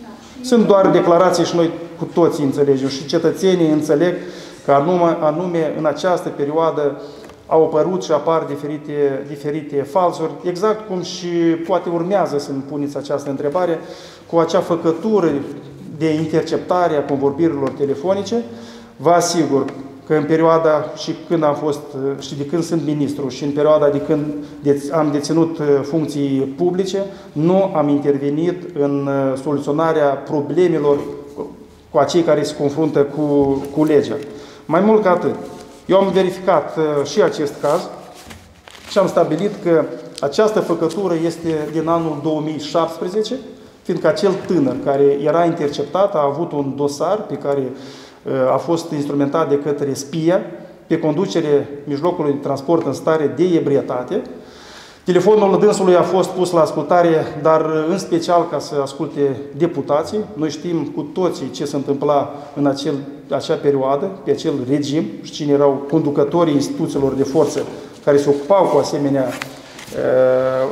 Da. Sunt doar declarații și noi cu toții înțelegem și cetățenii înțeleg că anume, anume în această perioadă au apărut și apar diferite, diferite falsuri, exact cum și poate urmează să-mi puneți această întrebare, cu acea făcătură de interceptare a convorbirilor telefonice, vă asigur că în perioada și când am fost și de când sunt ministru și în perioada de când am deținut uh, funcții publice, nu am intervenit în uh, soluționarea problemelor cu acei care se confruntă cu, cu legea. Mai mult ca atât, eu am verificat uh, și acest caz și am stabilit că această făcătură este din anul 2017, fiindcă acel tânăr care era interceptat a avut un dosar pe care uh, a fost instrumentat de către spia pe conducere mijlocului de transport în stare de ebrietate. Telefonul dânsului a fost pus la ascultare, dar uh, în special ca să asculte deputații. Noi știm cu toții ce se întâmpla în acel, acea perioadă, pe acel regim și cine erau conducătorii instituțiilor de forță care se ocupau cu asemenea uh,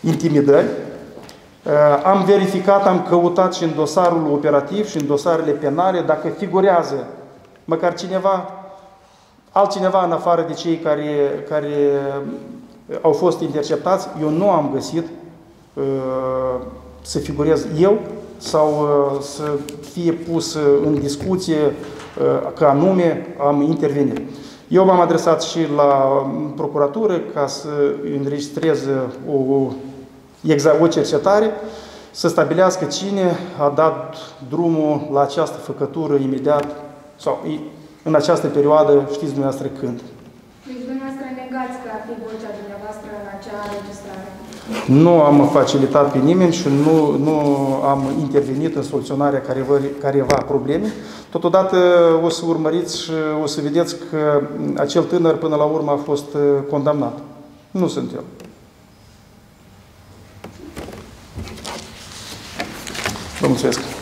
intimidări. Uh, am verificat, am căutat și în dosarul operativ și în dosarele penale dacă figurează măcar cineva, altcineva în afară de cei care, care au fost interceptați. Eu nu am găsit uh, să figurez eu sau uh, să fie pus în discuție că anume am intervenit. Eu m-am adresat și la procuratură ca să înregistrez o exact o cercetare să stabilească cine a dat drumul la această făcătură imediat sau în această perioadă, știți dumneavoastră când. Deci dumneavoastră negați că ar fi vocea dumneavoastră în acea înregistrare. Nu am facilitat pe nimeni și nu, nu am intervenit în soluționarea careva, careva probleme. Totodată o să urmăriți și o să vedeți că acel tânăr până la urmă a fost condamnat. Nu sunt eu. Vă mulțumesc!